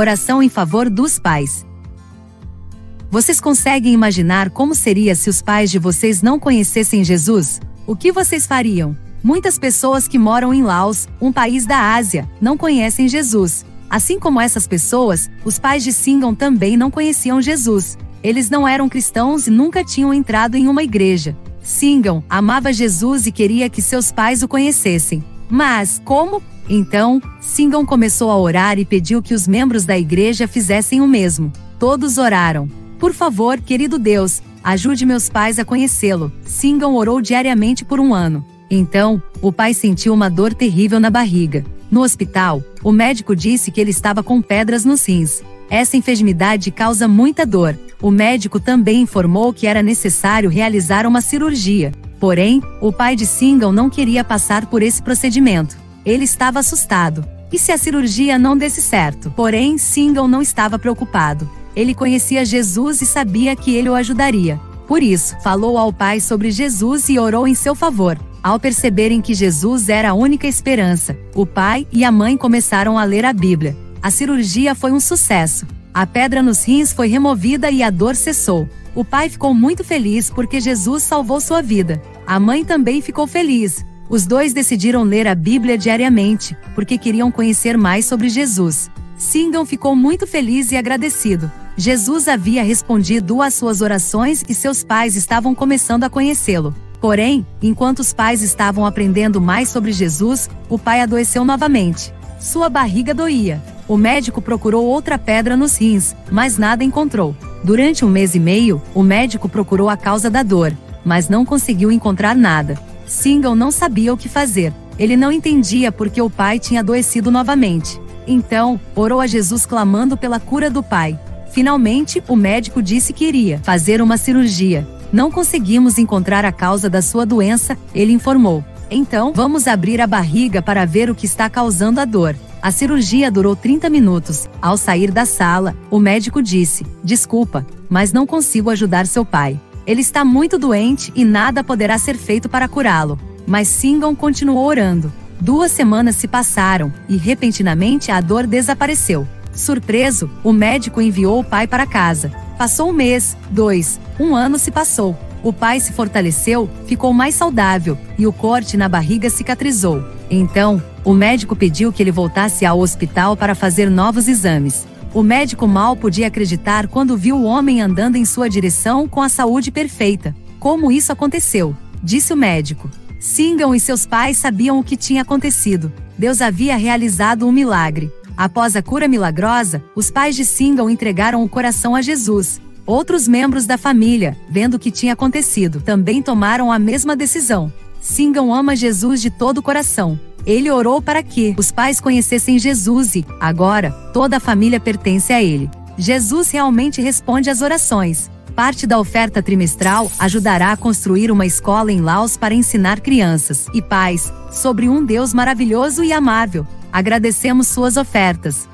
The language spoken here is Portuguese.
Oração em favor dos pais. Vocês conseguem imaginar como seria se os pais de vocês não conhecessem Jesus? O que vocês fariam? Muitas pessoas que moram em Laos, um país da Ásia, não conhecem Jesus. Assim como essas pessoas, os pais de Singam também não conheciam Jesus. Eles não eram cristãos e nunca tinham entrado em uma igreja. Singam amava Jesus e queria que seus pais o conhecessem. Mas, como? Então, Singam começou a orar e pediu que os membros da igreja fizessem o mesmo. Todos oraram. Por favor, querido Deus, ajude meus pais a conhecê-lo. Singam orou diariamente por um ano. Então, o pai sentiu uma dor terrível na barriga. No hospital, o médico disse que ele estava com pedras nos rins. Essa enfermidade causa muita dor. O médico também informou que era necessário realizar uma cirurgia. Porém, o pai de Singal não queria passar por esse procedimento. Ele estava assustado. E se a cirurgia não desse certo? Porém, Singal não estava preocupado. Ele conhecia Jesus e sabia que ele o ajudaria. Por isso, falou ao pai sobre Jesus e orou em seu favor. Ao perceberem que Jesus era a única esperança, o pai e a mãe começaram a ler a Bíblia. A cirurgia foi um sucesso. A pedra nos rins foi removida e a dor cessou. O pai ficou muito feliz porque Jesus salvou sua vida. A mãe também ficou feliz. Os dois decidiram ler a Bíblia diariamente, porque queriam conhecer mais sobre Jesus. Singam ficou muito feliz e agradecido. Jesus havia respondido às suas orações e seus pais estavam começando a conhecê-lo. Porém, enquanto os pais estavam aprendendo mais sobre Jesus, o pai adoeceu novamente. Sua barriga doía. O médico procurou outra pedra nos rins, mas nada encontrou. Durante um mês e meio, o médico procurou a causa da dor, mas não conseguiu encontrar nada. Singal não sabia o que fazer. Ele não entendia porque o pai tinha adoecido novamente. Então, orou a Jesus clamando pela cura do pai. Finalmente, o médico disse que iria fazer uma cirurgia. Não conseguimos encontrar a causa da sua doença, ele informou. Então, vamos abrir a barriga para ver o que está causando a dor. A cirurgia durou 30 minutos. Ao sair da sala, o médico disse: Desculpa, mas não consigo ajudar seu pai. Ele está muito doente e nada poderá ser feito para curá-lo. Mas Singon continuou orando. Duas semanas se passaram, e repentinamente a dor desapareceu. Surpreso, o médico enviou o pai para casa. Passou um mês, dois, um ano se passou. O pai se fortaleceu, ficou mais saudável, e o corte na barriga cicatrizou. Então, o médico pediu que ele voltasse ao hospital para fazer novos exames. O médico mal podia acreditar quando viu o homem andando em sua direção com a saúde perfeita. Como isso aconteceu? Disse o médico. Singam e seus pais sabiam o que tinha acontecido. Deus havia realizado um milagre. Após a cura milagrosa, os pais de Singam entregaram o coração a Jesus. Outros membros da família, vendo o que tinha acontecido, também tomaram a mesma decisão. Singam ama Jesus de todo o coração. Ele orou para que os pais conhecessem Jesus e, agora, toda a família pertence a ele. Jesus realmente responde às orações. Parte da oferta trimestral ajudará a construir uma escola em Laos para ensinar crianças e pais sobre um Deus maravilhoso e amável. Agradecemos suas ofertas.